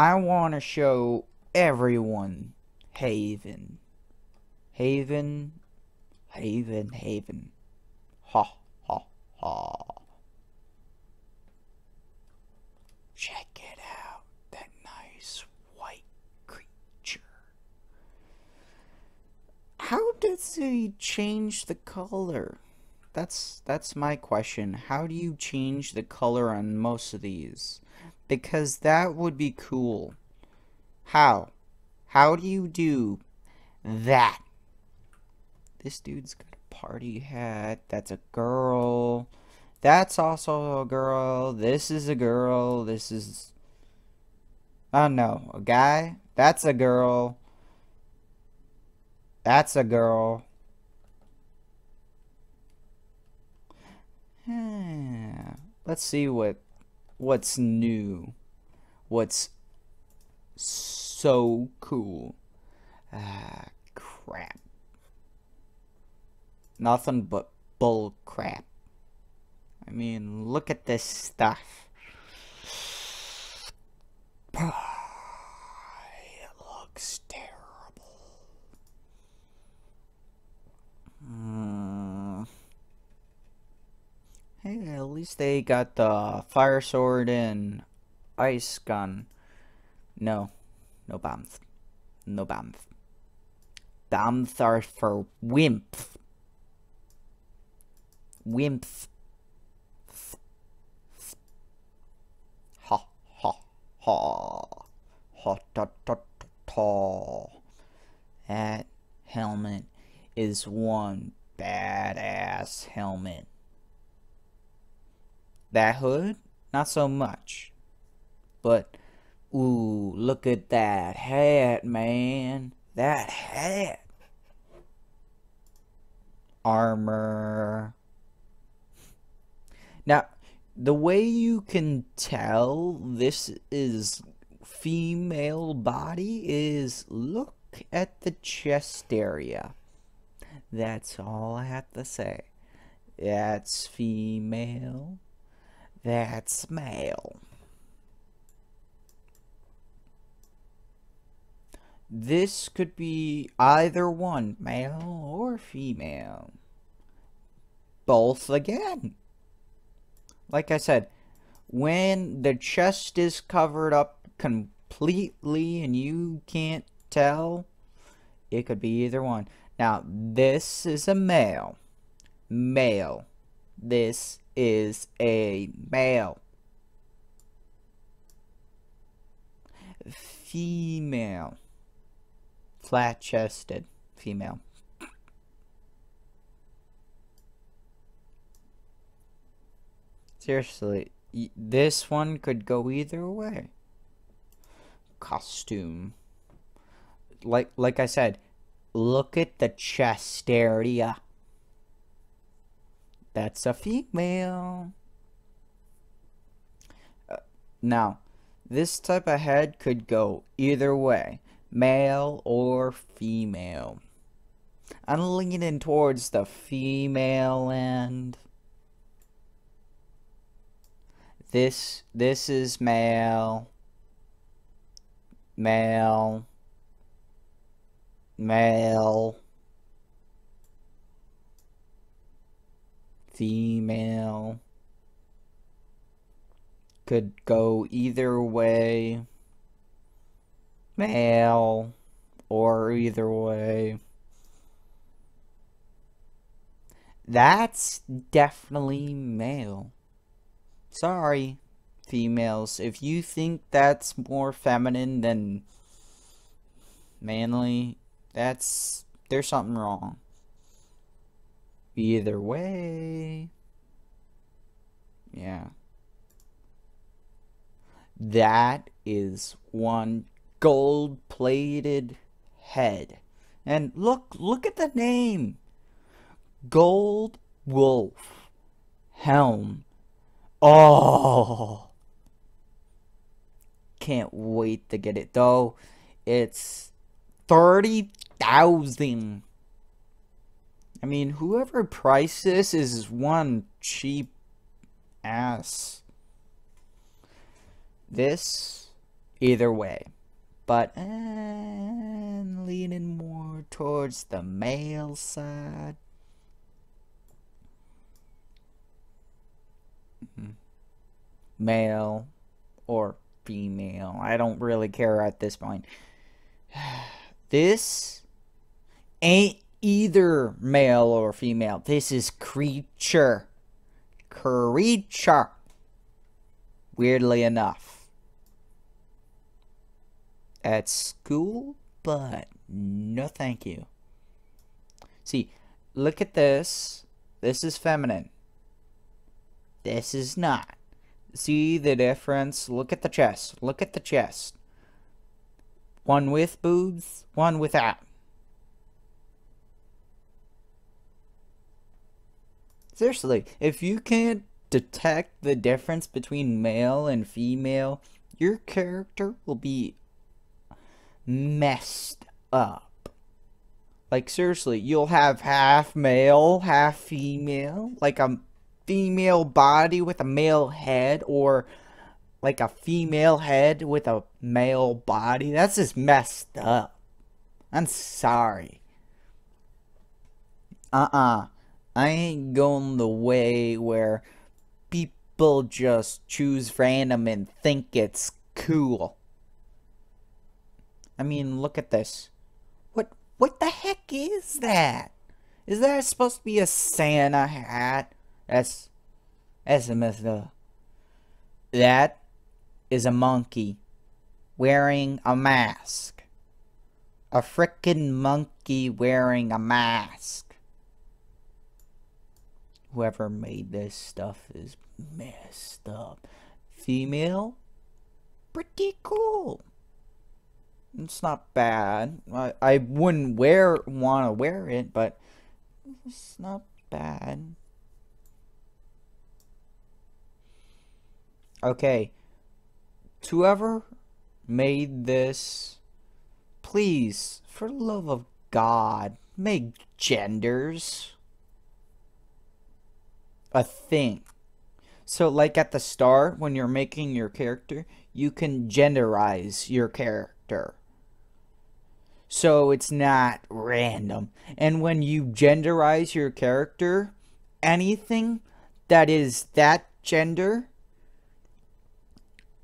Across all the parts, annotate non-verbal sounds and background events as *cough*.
I want to show everyone Haven. Haven. Haven, Haven. Ha, ha, ha. Check it out. That nice white creature. How does he change the color? That's that's my question. How do you change the color on most of these? Because that would be cool. How? How do you do that? This dude's got a party hat. That's a girl. That's also a girl. This is a girl. This is. Oh no, a guy? That's a girl. That's a girl. Hmm. Let's see what what's new. What's so cool. Ah, crap. Nothing but bull crap. I mean, look at this stuff. *sighs* it looks terrible. Hmm. Hey, at least they got the fire sword and ice gun. No, no bombs. No bombs. Bombs are for wimps. Wimps. Ha ha ha. Ha ta ta ta ta. That helmet is one badass helmet. That hood, not so much. But, ooh, look at that hat, man. That hat. Armor. Now, the way you can tell this is female body is look at the chest area. That's all I have to say. That's female. That's male. This could be either one, male or female. Both again. Like I said, when the chest is covered up completely and you can't tell, it could be either one. Now, this is a male. Male. This is a male. Female. Flat chested. Female. Seriously, this one could go either way. Costume. Like like I said, look at the chest area. That's a female. Uh, now, this type of head could go either way, male or female. I'm leaning towards the female end. This this is male. Male. Male. Female. Could go either way. Male. Or either way. That's definitely male. Sorry, females. If you think that's more feminine than manly, that's there's something wrong. Either way. Yeah. That is one gold-plated head. And look, look at the name. Gold Wolf Helm Oh. Can't wait to get it though. It's 30,000. I mean, whoever priced this is one cheap ass. This either way. But leaning more towards the male side. Mm-hmm. Male or female. I don't really care at this point. *sighs* This ain't either male or female. This is creature. Creature. Weirdly enough. At school, but no thank you. See, look at this. This is feminine. This is not. See the difference? Look at the chest. Look at the chest. One with boobs, one without. Seriously, if you can't detect the difference between male and female, your character will be messed up. Like, seriously, you'll have half male, half female, like a female body with a male head, or like a female head with a male body. That's just messed up. I'm sorry. Uh-uh. I ain't going the way where people just choose random and think it's cool. I mean, look at this. What what the heck is that? Is that supposed to be a Santa hat? That's that's a. That is a monkey wearing a mask. A frickin' monkey wearing a mask. Whoever made this stuff is messed up. Female? Pretty cool. It's not bad. I, I wouldn't wear want to wear it, but it's not bad. Okay, whoever made this, please, for love of God, make genders a thing. So, like at the start, when you're making your character, you can genderize your character. So it's not random. And when you genderize your character, anything that is that gender.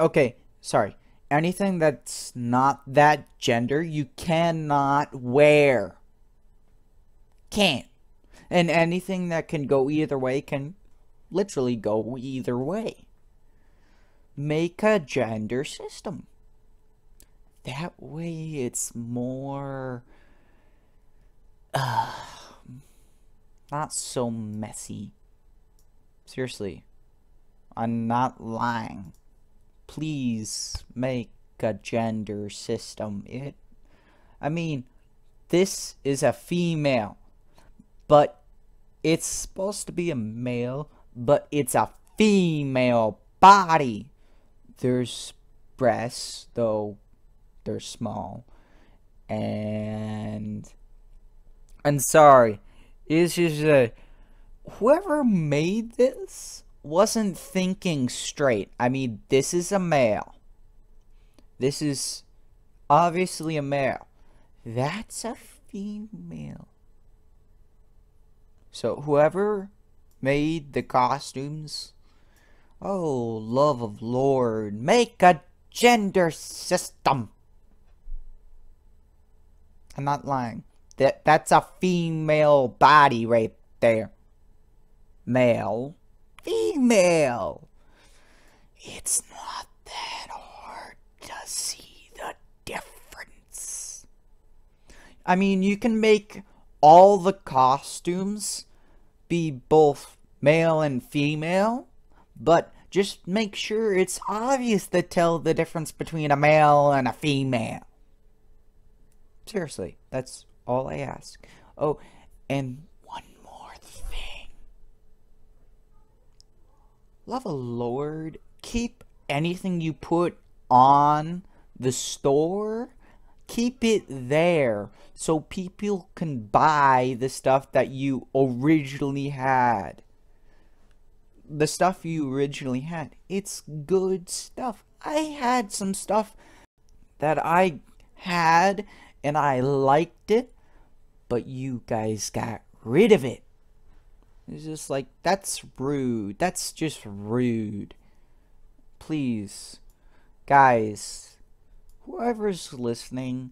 Okay, sorry, anything that's not that gender, you cannot wear. Can't. And anything that can go either way can literally go either way. Make a gender system. That way it's more. Uh, not so messy. Seriously. I'm not lying please make a gender system. It, I mean, this is a female, but it's supposed to be a male, but it's a female body. There's breasts, though they're small, and I'm sorry, it's just a whoever made this wasn't thinking straight. I mean, this is a male. This is obviously a male. That's a female. So whoever made the costumes, oh, love of Lord, make a gender system. I'm not lying. That that's a female body right there. Male female. It's not that hard to see the difference. I mean, you can make all the costumes be both male and female, but just make sure it's obvious to tell the difference between a male and a female. Seriously, that's all I ask. Oh, and one more thing. love a lord, keep anything you put on the store, keep it there so people can buy the stuff that you originally had. The stuff you originally had. It's good stuff. I had some stuff that I had and I liked it, but you guys got rid of it. It's just like, that's rude. That's just rude. Please, guys, whoever's listening,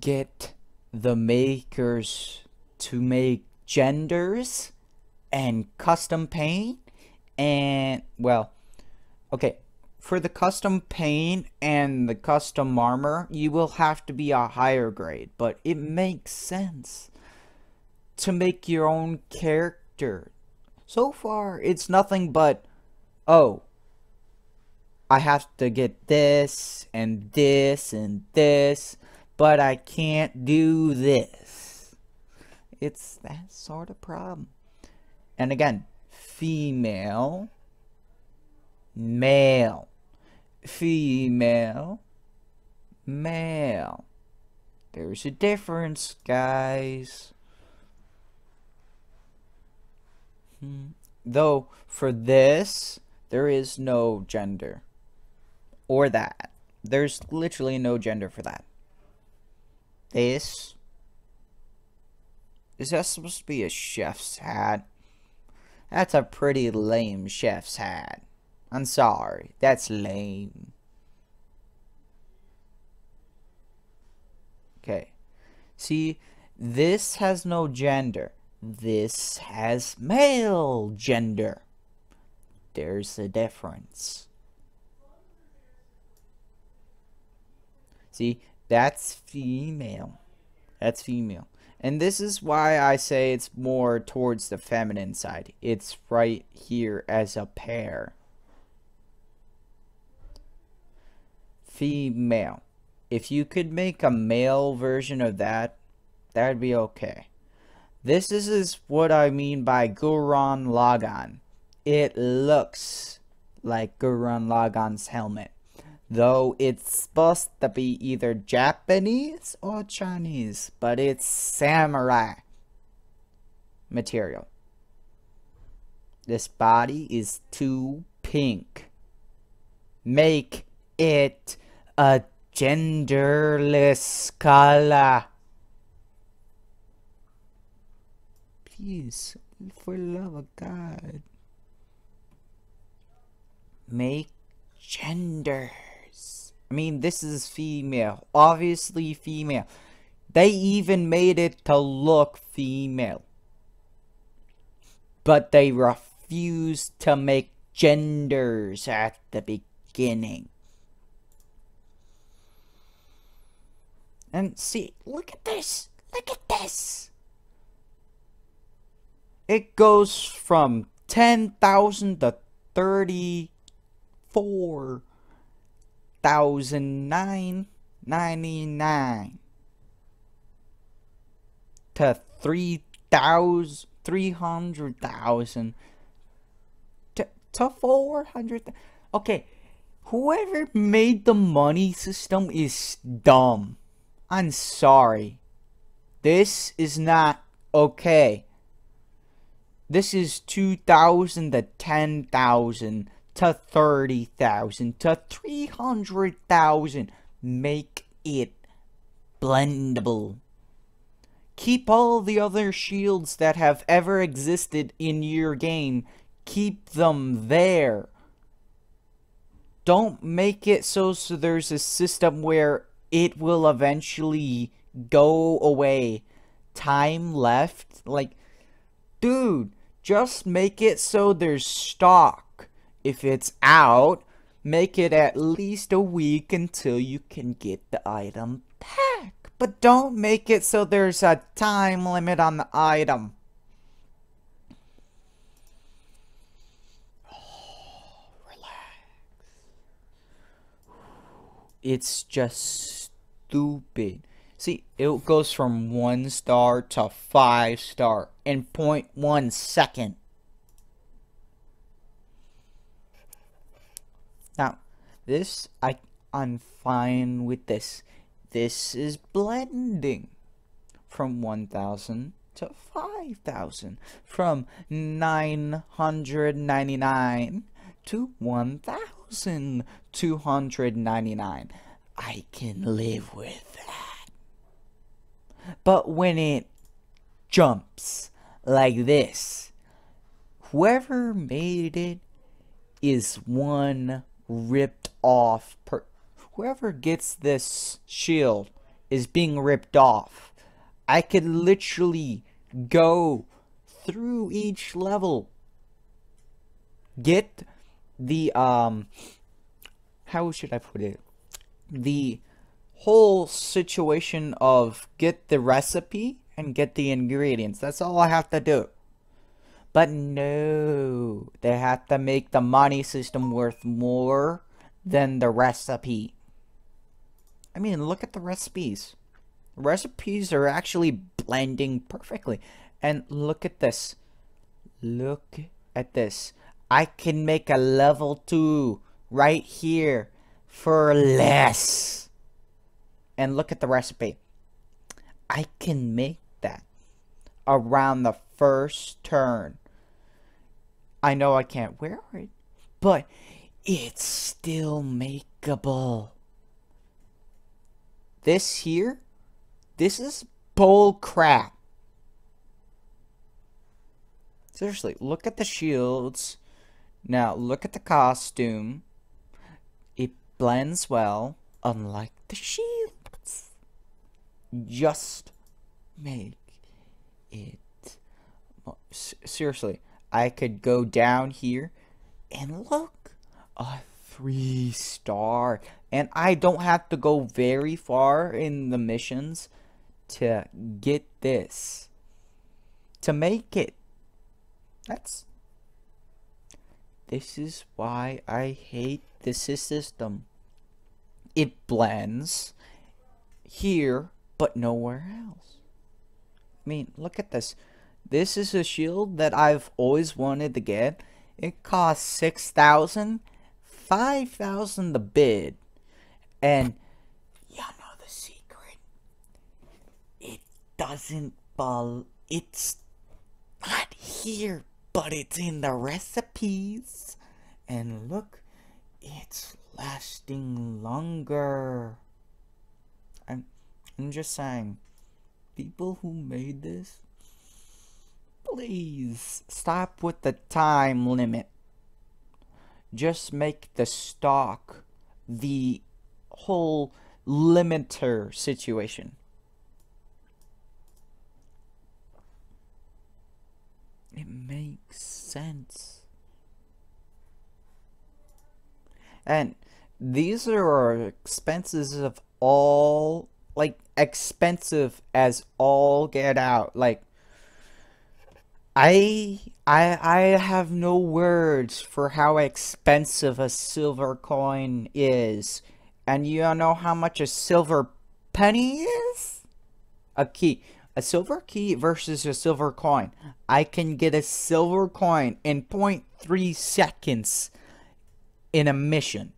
get the makers to make genders and custom paint and well okay for the custom paint and the custom armor you will have to be a higher grade but it makes sense to make your own character. So far it's nothing but oh I have to get this and this and this but I can't do this it's that sort of problem and again female, male, female, male. There's a difference, guys. Hmm. Though, for this, there is no gender. Or that. There's literally no gender for that. This. Is that supposed to be a chef's hat? That's a pretty lame chef's hat. I'm sorry, that's lame. Okay. See, this has no gender. This has male gender. There's a difference. See, that's female. That's female. And this is why I say it's more towards the feminine side. It's right here as a pair. Female. If you could make a male version of that, that'd be okay. This is, is what I mean by Gurren Lagann. It looks like Gurren Lagann's helmet though it's supposed to be either Japanese or Chinese, but it's samurai material. This body is too pink. Make it a genderless color. Please, for love of God. Make gender. I mean, this is female. Obviously female. They even made it to look female. But they refused to make genders at the beginning. And see, look at this. Look at this. It goes from 10,000 to 34 thousand nine ninety nine to three thousand three hundred thousand to to four hundred. Okay, whoever made the money system is dumb. I'm sorry. This is not okay. This is 2,000 to 10,000 to 30,000 to 300,000. Make it blendable. Keep all the other shields that have ever existed in your game. Keep them there. Don't make it so, so there's a system where it will eventually go away. Time left? Like, dude, just make it so there's stock if it's out, make it at least a week until you can get the item back. But don't make it so there's a time limit on the item. Oh, *sighs* relax. It's just stupid. See, it goes from one star to five star in 0.1 second. Now, this, I, I'm fine with this. This is blending from 1,000 to 5,000. From 999 to 1,299. I can live with that. But when it jumps like this, whoever made it is one ripped off per whoever gets this shield is being ripped off. I could literally go through each level. Get the um how should I put it? The whole situation of get the recipe and get the ingredients. That's all I have to do. But no, they have to make the money system worth more than the recipe. I mean, look at the recipes. Recipes are actually blending perfectly. And look at this. Look at this. I can make a level 2 right here for less. And look at the recipe. I can make that around the first turn. I know I can't wear it, but it's still makeable. This here, this is bull crap. Seriously, look at the shields. Now, look at the costume. It blends well, unlike the shields. Just make it. Seriously, I could go down here and look. A three star. And I don't have to go very far in the missions to get this. To make it. That's... This is why I hate this system. It blends here, but nowhere else. I mean, look at this. This is a shield that I've always wanted to get. It costs 6000 5000 the bid. And you know the secret. It doesn't ball. It's not here, but it's in the recipes. And look, it's lasting longer. I'm, I'm just saying, people who made this, please stop with the time limit just make the stock the whole limiter situation. It makes sense. And these are expenses of all, like, expensive as all get out. Like, I I I have no words for how expensive a silver coin is. And you know how much a silver penny is? A key. A silver key versus a silver coin. I can get a silver coin in 0.3 seconds in a mission.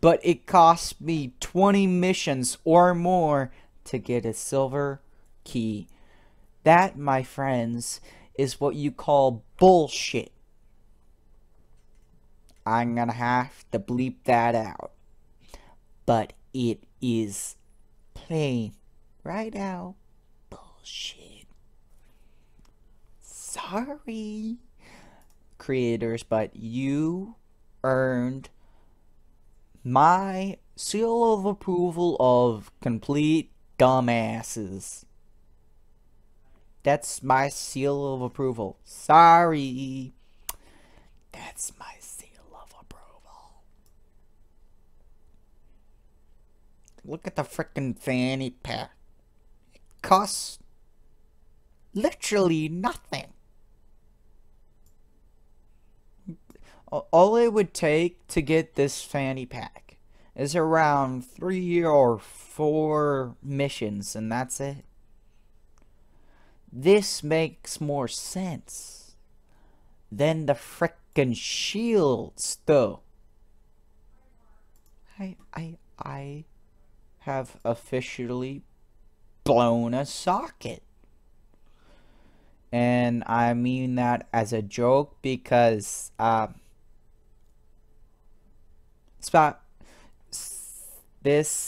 But it costs me 20 missions or more to get a silver key. That, my friends, is what you call bullshit. I'm gonna have to bleep that out. But it is plain right out bullshit. Sorry, creators, but you earned my seal of approval of complete dumbasses. That's my seal of approval. Sorry. That's my seal of approval. Look at the frickin' fanny pack. It costs literally nothing. All it would take to get this fanny pack is around three or four missions, and that's it. This makes more sense than the frickin' shields, though. I, I, I have officially blown a socket. And I mean that as a joke because, um, spot, this